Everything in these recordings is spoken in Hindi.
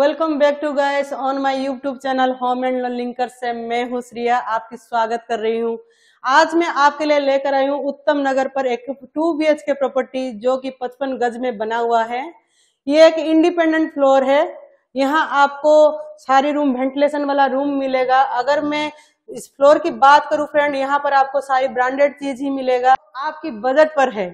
Welcome back to guys on my YouTube channel home and linker से मैं हूँ श्रिया, आपकी स्वागत कर रही हूँ। आज मैं आपके लिए लेकर आई हूँ उत्तम नगर पर एक टू बी के प्रॉपर्टी जो कि 55 गज में बना हुआ है। ये एक इंडिपेंडेंट फ्लोर है। यहाँ आपको सारी रूम वेंटिलेशन वाला रूम मिलेगा। अगर मैं इस फ्लोर की बात करूँ फ्रेंड यहाँ पर आपको सारी ब्रांडेड चीज़ ही मिलेगा। आपकी बजट पर है।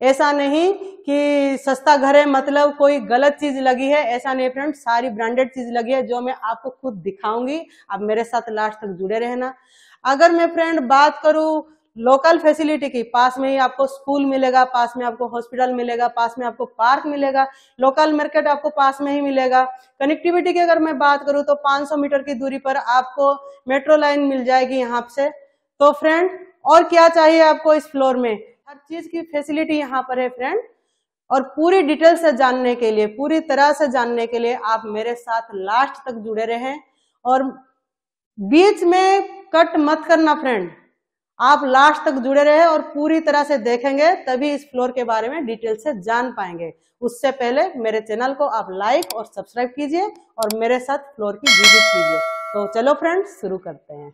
ऐसा नहीं कि सस्ता घर है मतलब कोई गलत चीज़ लगी है, ऐसा नहीं फ्रेंड सारी ब्रांडेड चीज़ लगी है जो मैं आपको खुद दिखाऊँगी। आप मेरे साथ लास्ट तक जुड़े रहना। अगर मैं फ्रेंड बात करूँ लोकल फैसिलिटी की, पास में ही आपको स्कूल मिलेगा, पास में आपको हॉस्पिटल मिलेगा, पास में आपको पार्क मिलेगा लोकल मार्केट आपको पास में ही मिलेगा। कनेक्टिविटी की अगर मैं बात करूँ तो 500 मीटर की दूरी पर आपको मेट्रो लाइन मिल जाएगी यहाँ से। तो फ्रेंड और क्या चाहिए आपको इस फ्लोर में? हर चीज़ की फैसिलिटी यहाँ पर है फ्रेंड और पूरी डिटेल से जानने के लिए, पूरी तरह से जानने के लिए आप मेरे साथ लास्ट तक जुड़े रहे। और बीच में कट मत करना फ्रेंड आप लास्ट तक जुड़े रहे और पूरी तरह से देखेंगे, तभी इस फ्लोर के बारे में डिटेल से जान पाएँगे। उससे पहले मेरे चैनल को आप लाइक और सब्सक्राइब कीजिए और मेरे साथ फ्लोर की विज़िट कीजिए। तो चलो फ्रेंड्स शुरू करते हैं।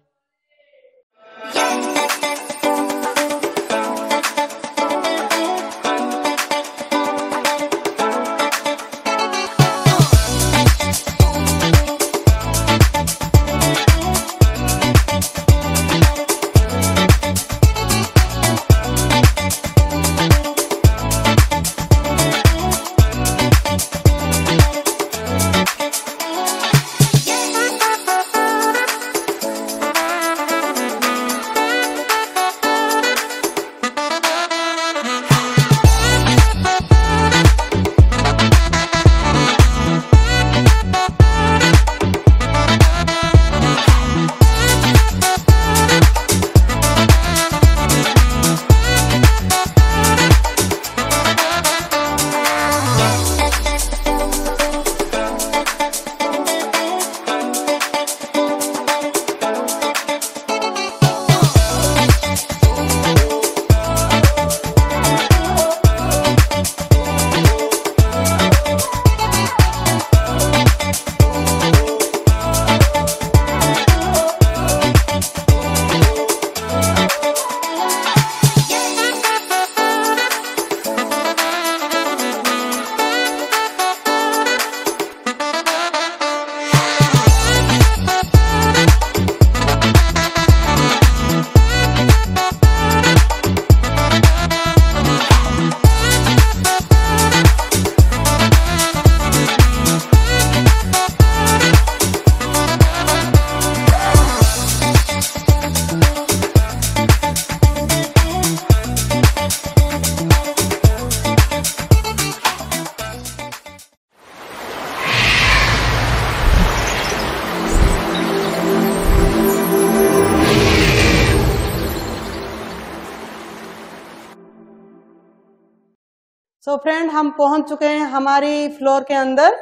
सो so फ्रेंड हम पहुँच चुके हैं हमारी फ्लोर के अंदर।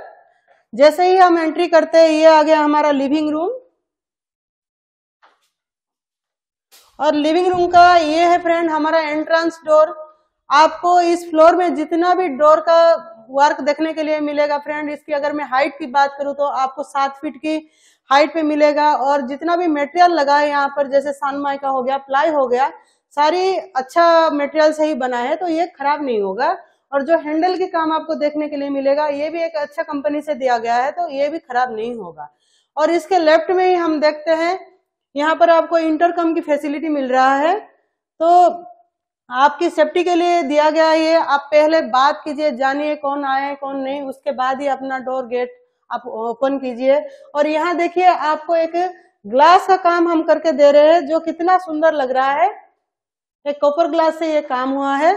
जैसे ही हम एंट्री करते हैं, ये आ गया हमारा लिविंग रूम और लिविंग रूम का ये है फ्रेंड हमारा एंट्रेंस डोर आपको इस फ्लोर में जितना भी डोर का वर्क देखने के लिए मिलेगा फ्रेंड इसकी अगर मैं हाइट की बात करूँ तो आपको सात फीट की हाइट पे मिलेगा। और जितना भी मटेरियल लगा है यहाँ पर, जैसे सनमाई का हो गया प्लाई हो गया, सारी अच्छा मटेरियल से ही बना है तो ये खराब नहीं होगा। और जो हैंडल के काम आपको देखने के लिए मिलेगा, ये भी एक अच्छा कंपनी से दिया गया है तो ये भी खराब नहीं होगा। और इसके लेफ़्ट में ही हम देखते हैं, यहाँ पर आपको इंटरकम की फैसिलिटी मिल रहा है तो आपकी सेफ्टी के लिए दिया गया ये। आप पहले बात कीजिए, जानिए कौन आए कौन नहीं, उसके बाद ही अपना डोर गेट आप ओपन कीजिए। और यहाँ देखिए, आपको एक ग्लास का काम हम करके दे रहे हैं, जो कितना सुंदर लग रहा है। एक कॉपर ग्लास से ये काम हुआ है।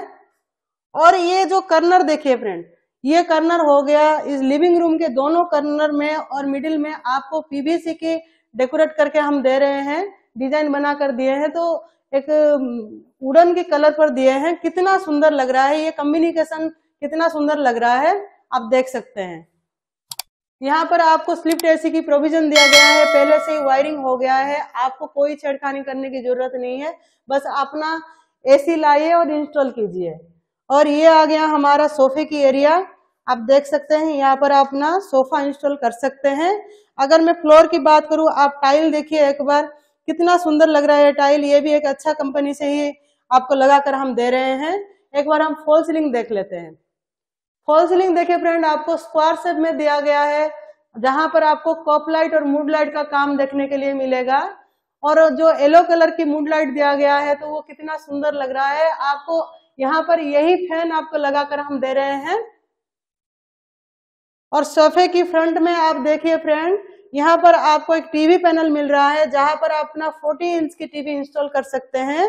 और ये जो कर्नर देखिए फ्रेंड ये कर्नर हो गया इस लिविंग रूम के दोनों कर्नर में और मिडिल में आपको पीवीसी की डेकोरेट करके हम दे रहे हैं डिज़ाइन बना कर दिए हैं तो एक उड़न के कलर पर दिए हैं। कितना सुंदर लग रहा है ये कम्युनिकेशन कितना सुंदर लग रहा है, आप देख सकते हैं। यहाँ पर आपको स्लिप्ट एसी की प्रोविज़न दिया गया है। पहले से ही वायरिंग हो गया है। आपको कोई छेड़खानी करने की ज़रूरत नहीं है। बस अपना एसी लाइए और इंस्टॉल कीजिए। और ये आ गया हमारा सोफे की एरिया आप देख सकते हैं, यहाँ पर आप सोफा इंस्टॉल कर सकते हैं। अगर मैं फ्लोर की बात करूँ, आप टाइल देखिए एक बार। कितना सुंदर लग रहा है टाइल ये भी एक अच्छा कंपनी से ही आपको लगाकर हम दे रहे हैं। एक बार हम फॉल सीलिंग देख लेते हैं। फॉल सीलिंग देखिए फ्रेंड आपको स्क्वायर शेप में दिया गया है, जहाँ पर आपको कॉप लाइट और मूड लाइट का काम देखने के लिए मिलेगा। और जो येलो कलर की मूड लाइट दिया गया है तो वो कितना सुंदर लग रहा है। आपको यहाँ पर यही फ़ैन आपको लगाकर हम दे रहे हैं। और सोफे की फ्रंट में आप देखिए फ्रेंड, यहाँ पर आपको एक टीवी पैनल मिल रहा है, जहाँ पर आप अपना 40 इंच की टीवी इंस्टॉल कर सकते हैं।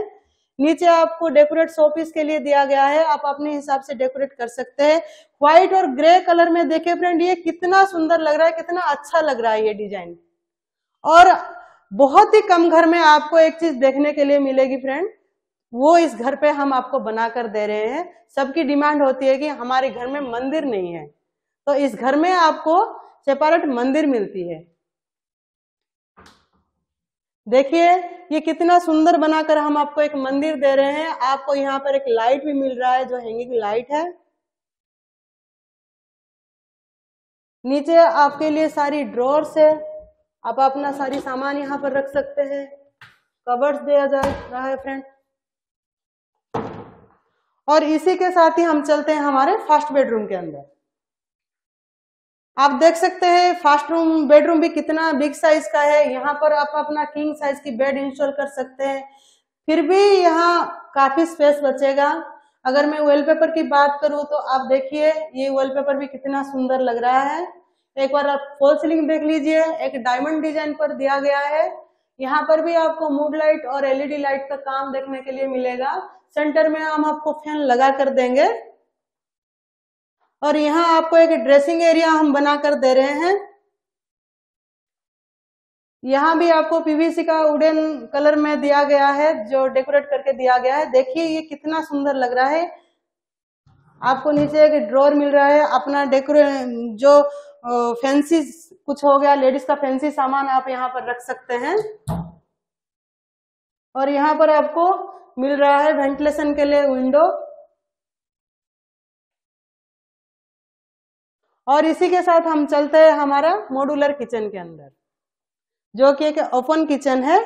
नीचे आपको डेकोरेट शोपीस के लिए दिया गया है, आप अपने हिसाब से डेकोरेट कर सकते हैं। व्हाइट और ग्रे कलर में देखिए फ्रेंड, ये कितना सुंदर लग रहा है, कितना अच्छा लग रहा है ये डिज़ाइन। और बहुत ही कम घर में आपको एक चीज़ देखने के लिए मिलेगी फ्रेंड वो इस घर पे हम आपको बनाकर दे रहे हैं। सबकी डिमांड होती है कि हमारे घर में मंदिर नहीं है। तो इस घर में आपको सेपरेट मंदिर मिलती है। देखिए, ये कितना सुंदर बनाकर हम आपको एक मंदिर दे रहे हैं। आपको यहाँ पर एक लाइट भी मिल रहा है, जो हैंगिंग लाइट है। नीचे आपके लिए सारी ड्रॉर्स है। आप अपना सारी सामान यहाँ पर रख सकते हैं। कवर्स दिया जा रहा है, फ्रेंड। और इसी के साथ ही हम चलते हैं हमारे फ़र्स्ट बेडरूम के अंदर। आप देख सकते हैं फास्ट रूम बेडरूम भी कितना बिग साइज़ का है। यहाँ पर आप अपना किंग साइज़ की बेड इंस्टॉल कर सकते हैं। फिर भी यहाँ काफ़ी स्पेस बचेगा। अगर मैं वॉलपेपर की बात करूँ तो आप देखिए, ये वॉलपेपर भी कितना सुंदर लग रहा है। एक बार आप फॉल सीलिंग देख लीजिए, एक डायमंड डिज़ाइन पर दिया गया है। यहाँ पर भी आपको मूड लाइट और एलईडी लाइट का काम देखने के लिए मिलेगा। सेंटर में हम आपको फ़ैन लगा कर देंगे। और यहाँ आपको एक ड्रेसिंग एरिया हम बना कर दे रहे हैं। यहाँ भी आपको पीवीसी का उडेन कलर में दिया गया है, जो डेकोरेट करके दिया गया है। देखिए ये कितना सुंदर लग रहा है। आपको नीचे एक ड्रॉर मिल रहा है। अपना डेकोरेट जो फैंसी कुछ हो गया, लेडीज़ का फैंसी सामान आप यहाँ पर रख सकते हैं। और यहाँ पर आपको मिल रहा है वेंटिलेशन के लिए विंडो। और इसी के साथ हम चलते हैं हमारा मॉडुलर किचन के अंदर, जो कि एक ओपन किचन है,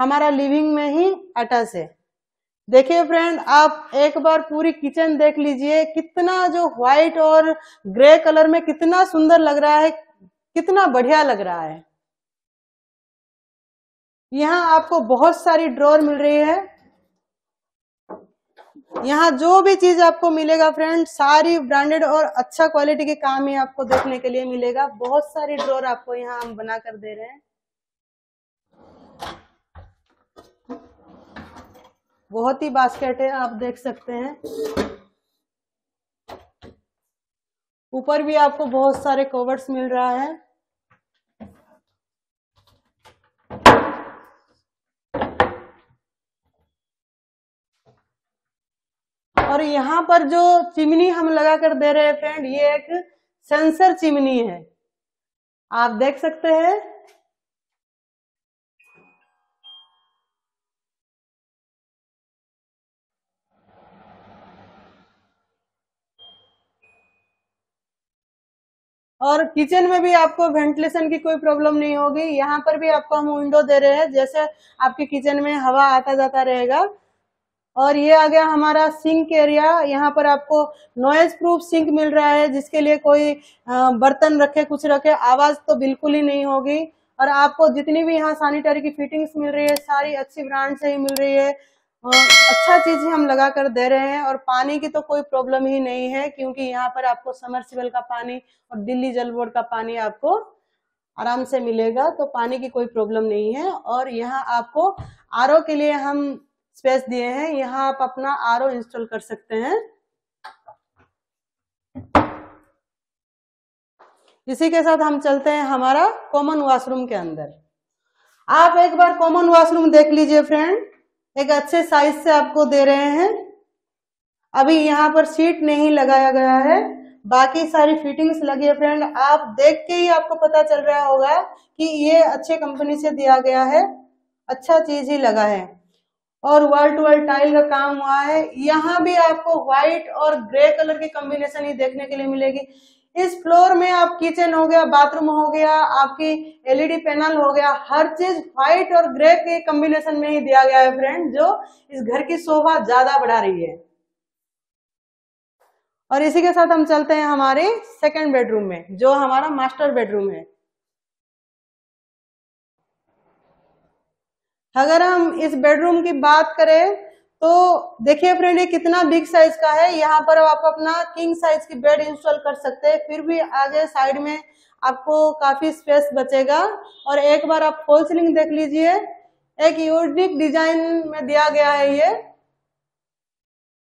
हमारा लिविंग में ही अटैच है देखिए फ्रेंड आप एक बार पूरी किचन देख लीजिए, कितना जो व्हाइट और ग्रे कलर में कितना सुंदर लग रहा है, कितना बढ़िया लग रहा है। यहाँ आपको बहुत सारी ड्रॉर मिल रही है। यहाँ जो भी चीज़ आपको मिलेगा फ्रेंड सारी ब्रांडेड और अच्छा क्वालिटी के काम ही आपको देखने के लिए मिलेगा। बहुत सारी ड्रॉर आपको यहाँ हम बना कर दे रहे हैं। बहुत ही बास्केट है, आप देख सकते हैं। ऊपर भी आपको बहुत सारे कवर्स मिल रहा है। और यहाँ पर जो चिमनी हम लगा कर दे रहे हैं फ्रेंड ये एक सेंसर चिमनी है। आप देख सकते हैं। और किचन में भी आपको वेंटिलेशन की कोई प्रॉब्लम नहीं होगी। यहाँ पर भी आपको हम विंडो दे रहे हैं। जैसे आपके किचन में हवा आता जाता रहेगा और ये आ गया हमारा सिंक एरिया। यहाँ पर आपको नॉइज़ प्रूफ सिंक मिल रहा है, जिसके लिए कोई बर्तन रखे, कुछ रखे, आवाज़ तो बिल्कुल ही नहीं होगी। और आपको जितनी भी यहाँ सैनिटरी की फिटिंग्स मिल रही है, सारी अच्छी ब्रांड से ही मिल रही है। अच्छा चीज़ ही हम लगा कर दे रहे हैं, और पानी की तो कोई प्रॉब्लम ही नहीं है, क्योंकि यहाँ पर आपको समरसिबल का पानी और दिल्ली जल बोर्ड का पानी आपको आराम से मिलेगा तो पानी की कोई प्रॉब्लम नहीं है। और यहाँ आपको आरओ के लिए हम स्पेस दिए हैं। यहाँ आप अपना आरओ इंस्टॉल कर सकते हैं। इसी के साथ हम चलते हैं हमारा कॉमन वॉशरूम के अंदर। आप एक बार कॉमन वॉशरूम देख लीजिए फ्रेंड एक अच्छे साइज़ से आपको दे रहे हैं। अभी यहाँ पर सीट नहीं लगाया गया है। बाकी सारी फिटिंग्स लगी है फ्रेंड आप देख के ही आपको पता चल रहा होगा कि ये अच्छे कंपनी से दिया गया है। अच्छा चीज़ ही लगा है। और वॉल टू वॉल टाइल का काम हुआ है। यहाँ भी आपको व्हाइट और ग्रे कलर की कॉम्बिनेशन ही देखने के लिए मिलेगी। इस फ्लोर में आप किचन हो गया बाथरूम हो गया, आपकी एलईडी पैनल हो गया, हर चीज़ व्हाइट और ग्रे के कॉम्बिनेशन में ही दिया गया है फ्रेंड जो इस घर की शोभा ज़्यादा बढ़ा रही है। और इसी के साथ हम चलते हैं हमारे सेकेंड बेडरूम में, जो हमारा मास्टर बेडरूम है। अगर हम इस बेडरूम की बात करें तो देखिए फ्रेंड ये कितना बिग साइज़ का है। यहाँ पर आप अपना किंग साइज़ की बेड इंस्टॉल कर सकते हैं। फिर भी आगे साइड में आपको काफ़ी स्पेस बचेगा। और एक बार आप फॉल सीलिंग देख लीजिए। एक यूनिक डिज़ाइन में दिया गया है ये।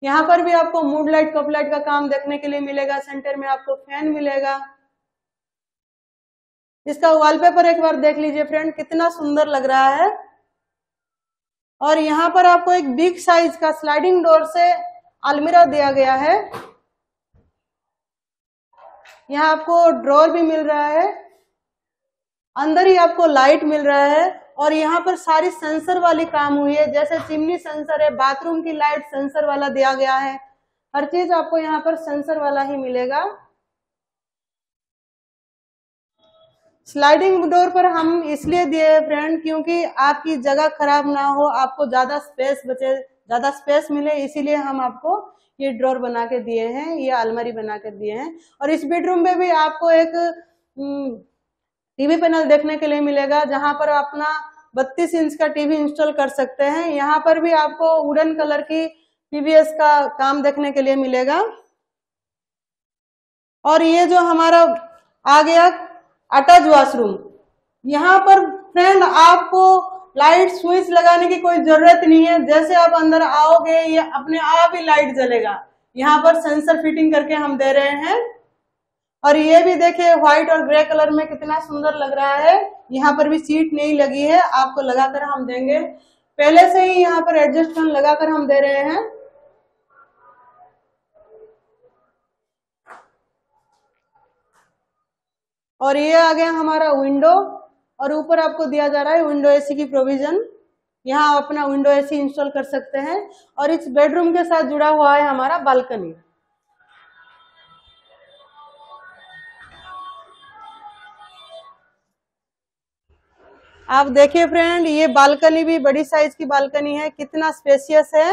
यहाँ पर भी आपको मूड लाइट कप लाइट का काम देखने के लिए मिलेगा। सेंटर में आपको फ़ैन मिलेगा। इसका वॉलपेपर एक बार देख लीजिए फ्रेंड कितना सुंदर लग रहा है। और यहाँ पर आपको एक बिग साइज़ का स्लाइडिंग डोर से अलमीरा दिया गया है। यहाँ आपको ड्रॉर भी मिल रहा है। अंदर ही आपको लाइट मिल रहा है और यहाँ पर सारी सेंसर वाली काम हुई है। जैसे चिमनी सेंसर है बाथरूम की लाइट सेंसर वाला दिया गया है। हर चीज़ आपको यहाँ पर सेंसर वाला ही मिलेगा। स्लाइडिंग डोर पर हम इसलिए दिए फ्रेंड क्योंकि आपकी जगह खराब ना हो, आपको ज़्यादा स्पेस बचे, ज़्यादा स्पेस मिले, इसीलिए हम आपको ये ड्रॉर बना के दिए हैं, ये अलमारी बना के दिए हैं। और इस बेडरूम में भी आपको एक टीवी पैनल देखने के लिए मिलेगा, जहाँ पर अपना 32 इंच का टीवी इंस्टॉल कर सकते हैं। यहाँ पर भी आपको वुडन कलर की पीवीएस का काम देखने के लिए मिलेगा। और ये जो हमारा आ गया अटैच वॉशरूम। यहाँ पर फ्रेंड, आपको लाइट स्विच लगाने की कोई ज़रूरत नहीं है। जैसे आप अंदर आओगे, ये अपने आप ही लाइट जलेगा। यहाँ पर सेंसर फिटिंग करके हम दे रहे हैं। और ये भी देखिए, व्हाइट और ग्रे कलर में कितना सुंदर लग रहा है। यहाँ पर भी सीट नहीं लगी है, आपको लगाकर हम देंगे। पहले से ही यहाँ पर एडजस्ट फ़ैन लगाकर हम दे रहे हैं। और ये आ गया हमारा विंडो और ऊपर आपको दिया जा रहा है विंडो एसी की प्रोविज़न यहाँ आप अपना विंडो एसी इंस्टॉल कर सकते हैं और इस बेडरूम के साथ जुड़ा हुआ है हमारा बालकनी आप देखिए फ्रेंड ये बालकनी भी बड़ी साइज़ की बालकनी है, कितना स्पेसियस है।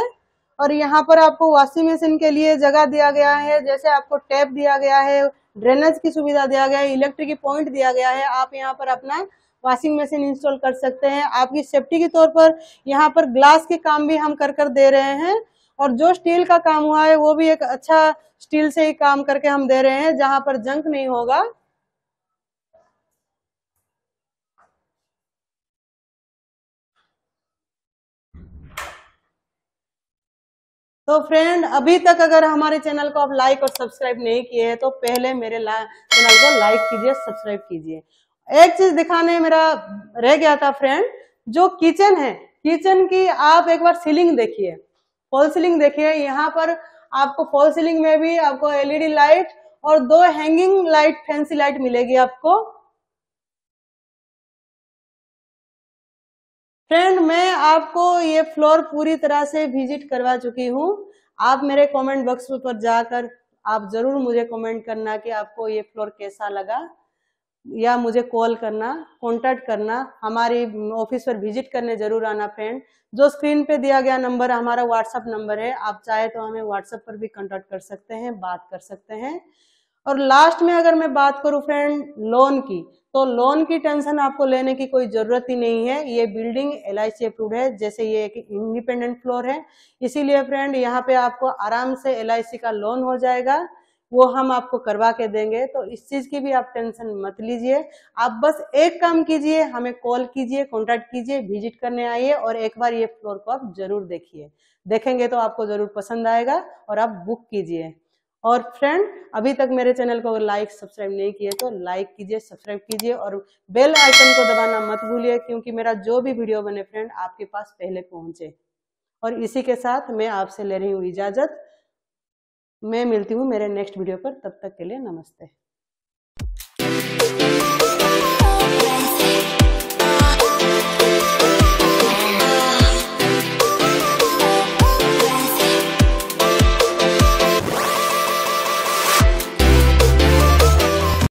और यहाँ पर आपको वॉशिंग मशीन के लिए जगह दिया गया है, जैसे आपको टैप दिया गया है ड्रेनेज की सुविधा दिया गया है, इलेक्ट्रिक पॉइंट दिया गया है, आप यहाँ पर अपना वॉशिंग मशीन इंस्टॉल कर सकते हैं। आपकी सेफ्टी के तौर पर यहाँ पर ग्लास के काम भी हम कर कर दे रहे हैं और जो स्टील का काम हुआ है, वो भी एक अच्छा स्टील से ही काम करके हम दे रहे हैं, जहाँ पर जंक नहीं होगा। तो फ्रेंड अभी तक अगर हमारे चैनल को आप लाइक और सब्सक्राइब नहीं किए हैं तो पहले मेरे चैनल को लाइक कीजिए सब्सक्राइब कीजिए। एक चीज़ दिखाने मेरा रह गया था फ्रेंड जो किचन है किचन की आप एक बार सीलिंग देखिए। फॉल सीलिंग देखिए, यहाँ पर आपको फॉल सीलिंग में भी आपको एलईडी लाइट और दो हैंगिंग लाइट फैंसी लाइट मिलेगी आपको। फ्रेंड मैं आपको ये फ्लोर पूरी तरह से विज़िट करवा चुकी हूँ। आप मेरे कमेंट बॉक्स पर जाकर आप ज़रूर मुझे कमेंट करना कि आपको ये फ्लोर कैसा लगा, या मुझे कॉल करना कांटेक्ट करना। हमारी ऑफ़िस पर विज़िट करने ज़रूर आना फ्रेंड जो स्क्रीन पे दिया गया नंबर हमारा व्हाट्सअप नंबर है। आप चाहे तो हमें व्हाट्सएप पर भी कांटेक्ट कर सकते हैं, बात कर सकते हैं। और लास्ट में अगर मैं बात करूँ फ्रेंड लोन की तो लोन की टेंशन आपको लेने की कोई ज़रूरत ही नहीं है। ये बिल्डिंग एलआईसी अप्रूव है, जैसे ये एक इंडिपेंडेंट फ्लोर है। इसीलिए फ्रेंड यहाँ पे आपको आराम से एलआईसी का लोन हो जाएगा। वो हम आपको करवा के देंगे। तो इस चीज़ की भी आप टेंशन मत लीजिए। आप बस एक काम कीजिए, हमें कॉल कीजिए कॉन्टेक्ट कीजिए विज़िट करने आइए और एक बार ये फ्लोर को आप ज़रूर देखिए। देखेंगे तो आपको ज़रूर पसंद आएगा और आप बुक कीजिए। और फ्रेंड अभी तक मेरे चैनल को अगर लाइक सब्सक्राइब नहीं किए तो लाइक कीजिए सब्सक्राइब कीजिए और बेल आइकन को दबाना मत भूलिए क्योंकि मेरा जो भी वीडियो बने फ्रेंड आपके पास पहले पहुँचे। और इसी के साथ मैं आपसे ले रही हूँ इजाज़त। मैं मिलती हूँ मेरे नेक्स्ट वीडियो पर, तब तक के लिए नमस्ते।